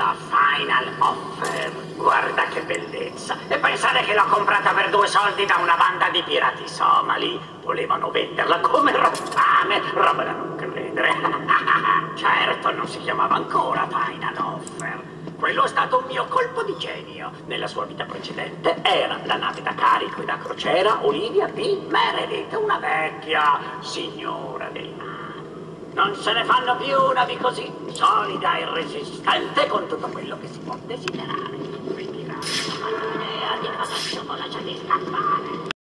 Original Offer. Guarda che bellezza. E pensare che l'ho comprata per due soldi da una banda di pirati somali. Volevano venderla come rottame. Roba da non credere. certo, non si chiamava ancora Final Offer. Quello è stato un mio colpo di genio. Nella sua vita precedente era la nave da carico e da crociera Olivia B. Meredith, una vecchia signora dei mari. Non se ne fanno più navi così solida e resistente con tutto quello che si può desiderare. Quindi la idea di cosa ci lascia di scappare.